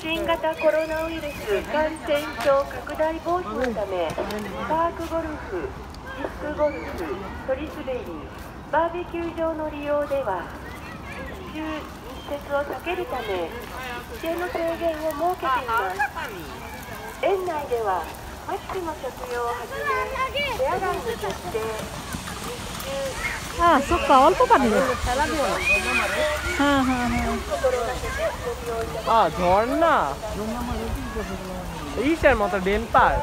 新型コロナウイルス感染症拡大防止のためパークゴルフディスクゴルフトリ滑りバーベキュー場の利用では密集密接を避けるため一定の制限を設けています。園内ではマスクの着用をはじめ手洗いの徹底 হ্যাঁ সক্কা অল্প পানি হ্যাঁ হ্যাঁ হ্যাঁ ঝর্ণা? ইসের মতো ডেন পার্ক।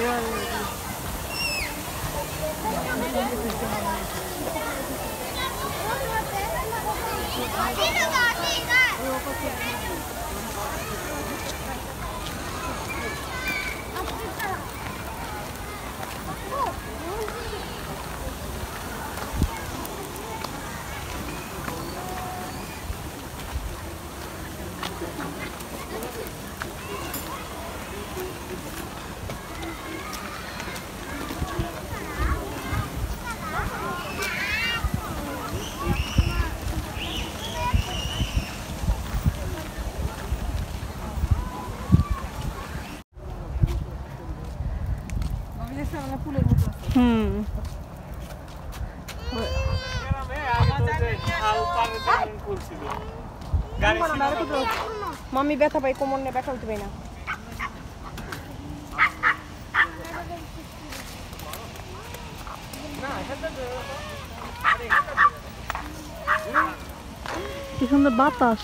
落ちるぞ落ちるぞ হুম। মাম্মি ব্যথা পাই কোমর নিয়ে ব্যথা উঠবে না। কি সুন্দর বাতাস।